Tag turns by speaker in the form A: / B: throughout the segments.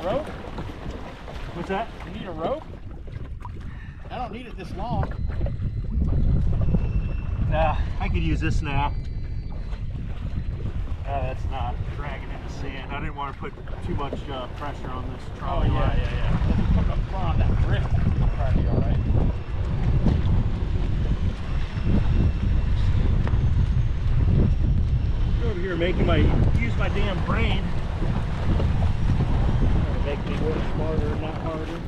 A: a rope?
B: What's that?
A: You need a rope? I don't need it this long.
B: Nah, I could use this now. Uh, that's not dragging in the sand. I didn't want to put too much uh, pressure on this
A: Oh
B: trolley.
A: yeah,
B: line.
A: yeah, yeah. If you put up front on that drift, it'll probably be all right.
B: over here making my use my damn brain. Make me work smarter, not harder.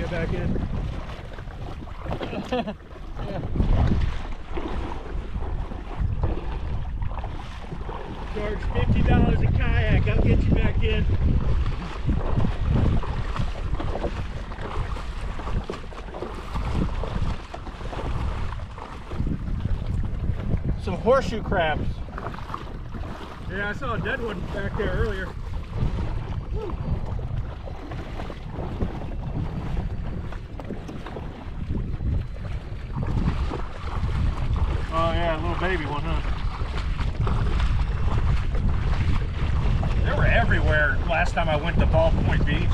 B: Back in. Charge fifty dollars a kayak. I'll get you back in.
A: Some horseshoe crabs.
B: Yeah, I saw a dead one back there earlier. Oh yeah, a little baby one, huh? Everywhere last time I went to Bald Point Beach.